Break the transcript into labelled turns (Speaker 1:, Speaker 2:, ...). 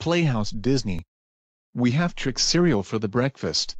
Speaker 1: Playhouse Disney. We have trick cereal for the breakfast.